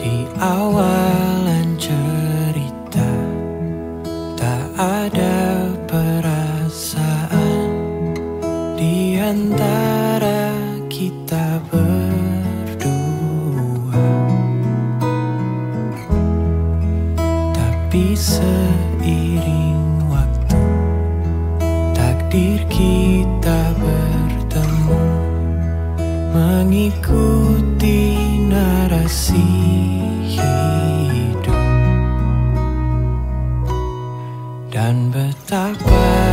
Di awalan cerita Tak ada perasaan. Di antara kita berdua. Tapi seiring waktu Takdir kita Mengikuti narasi hidup. Dan betapa